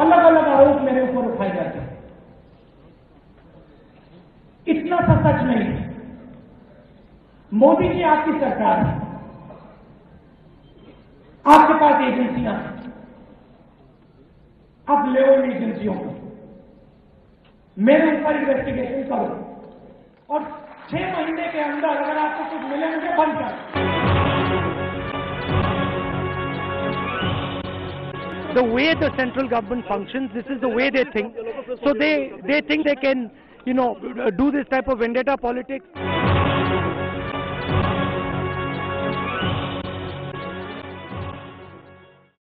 अलग अलग आरोप मेरे ऊपर उठाए जाते हैं। इतना सा सच नहीं। मोदी जी, आपकी सरकार है आपके पास एजेंसियाँ हैं। आप ले एजेंसियों को। मेरे ऊपर इन्वेस्टिगेशन करो। और छह महीने के अंदर अगर आपको कुछ मिले मुझे बंद कर the way the central government functions, this is the way they think. So they, they think they can, you know, do this type of vendetta politics.